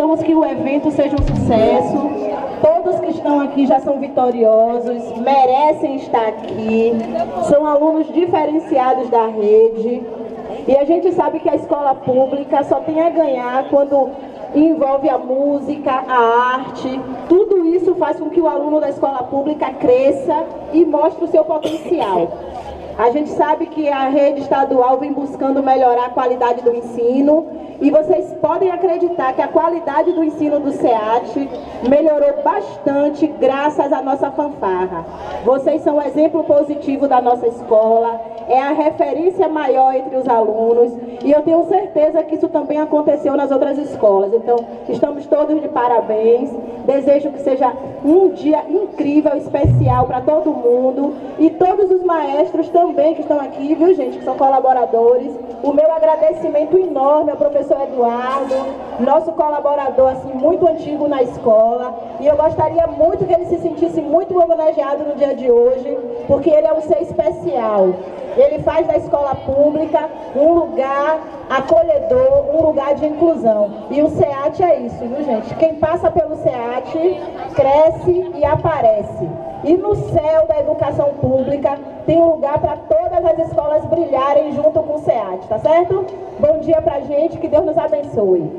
desejamos que o evento seja um sucesso. Todos que estão aqui já são vitoriosos, merecem estar aqui, são alunos diferenciados da rede. E a gente sabe que a escola pública só tem a ganhar quando envolve a música, a arte. Tudo isso faz com que o aluno da escola pública cresça e mostre o seu potencial. A gente sabe que a rede estadual vem buscando melhorar a qualidade do ensino e vocês podem acreditar que a qualidade do ensino do SEAT melhorou bastante graças à nossa fanfarra. Vocês são um exemplo positivo da nossa escola, é a referência maior entre os alunos e eu tenho certeza que isso também aconteceu nas outras escolas. Então, estamos todos de parabéns. Desejo que seja um dia incrível, especial para todo mundo e todos os maestros também que estão aqui, viu gente, que são colaboradores. O meu agradecimento enorme ao professor Eduardo, nosso colaborador assim muito antigo na escola, e eu gostaria muito que ele se sentisse muito homenageado no dia de hoje, porque ele é um ser especial. Ele faz da escola pública um lugar acolhedor, um lugar de inclusão. E o SEAT é isso, viu gente? Quem passa pelo SEAT cresce e aparece. E no céu da educação pública tem um lugar para todas as escolas brilharem junto com o SEAT, tá certo? Bom dia pra gente, que Deus nos abençoe.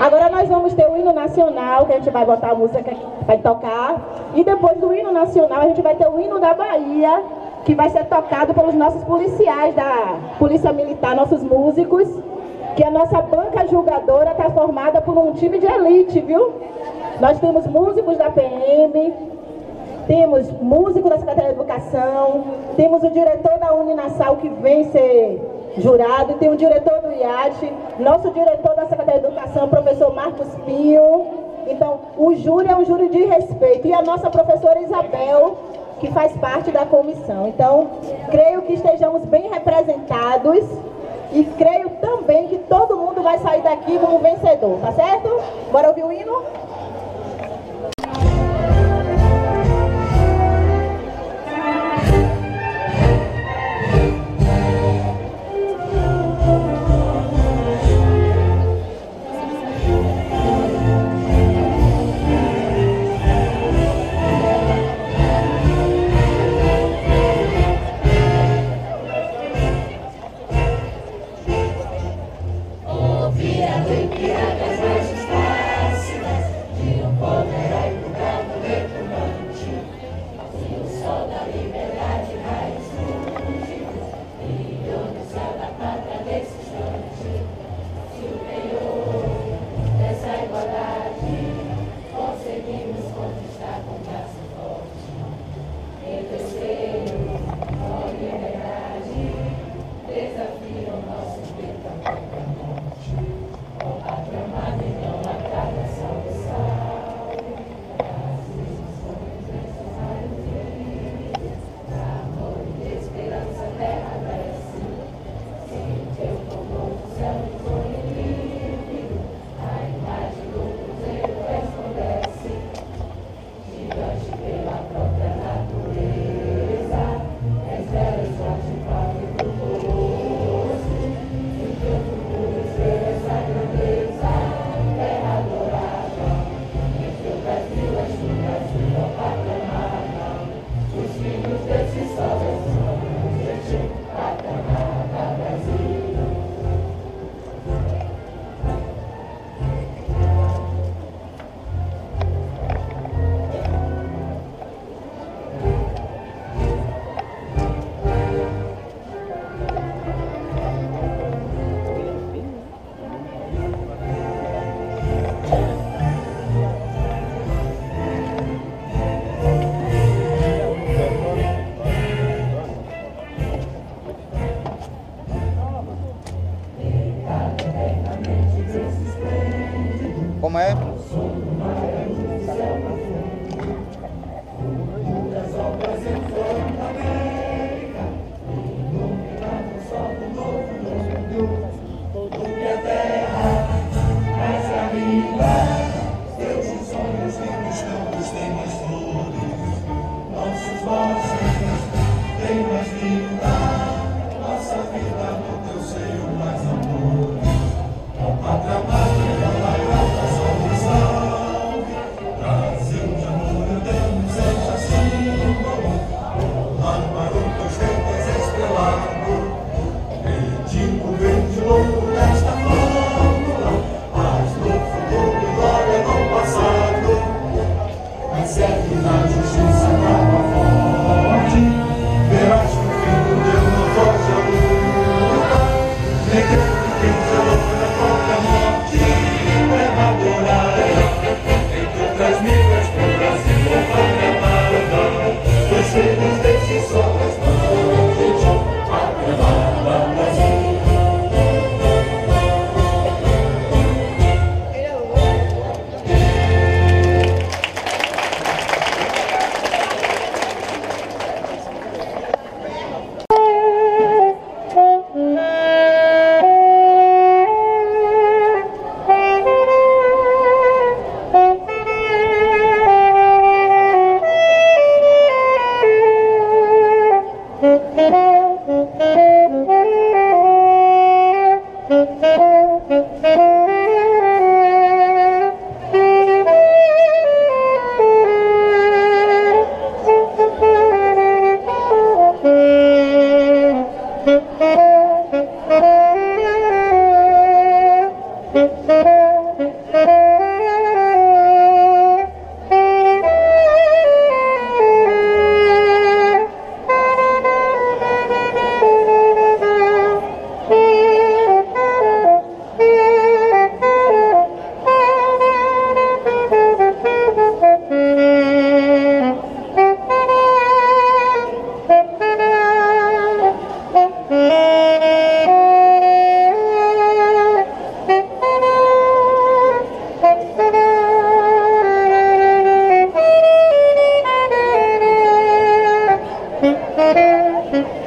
Agora nós vamos ter o hino nacional, que a gente vai botar a música que vai tocar. E depois do hino nacional, a gente vai ter o hino da Bahia, que vai ser tocado pelos nossos policiais da Polícia Militar, nossos músicos, que a nossa banca julgadora está formada por um time de elite, viu? Nós temos músicos da PM, temos músico da Secretaria de Educação, temos o diretor da Uninasal que vem ser jurado, tem o diretor do IAT, nosso diretor da Secretaria de Educação, professor Marcos Pio. Então, o júri é um júri de respeito. E a nossa professora Isabel, que faz parte da comissão. Então, creio que estejamos bem representados e creio também que todo mundo vai sair daqui como vencedor, tá certo? Bora ouvir o hino? Ouvir a Como é? sem vocês nossa escola teria um nigga. Thank.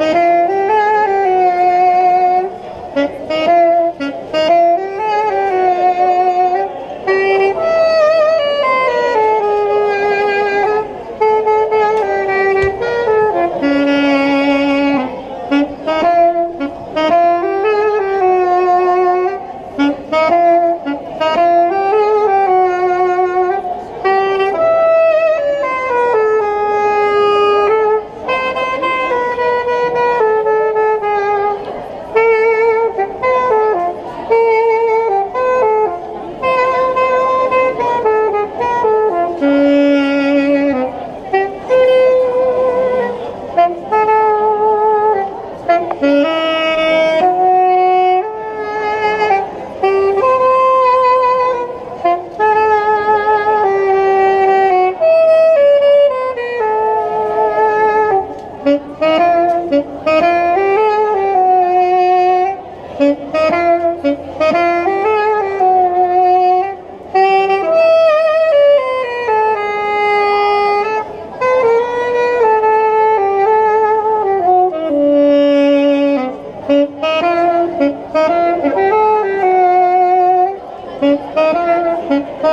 Ha ha!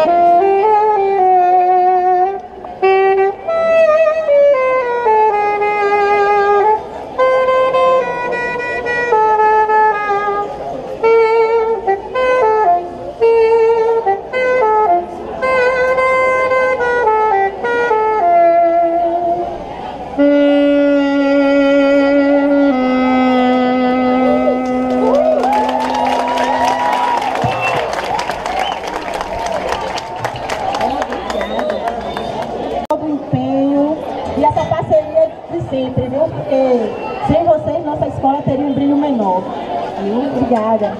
Obrigada.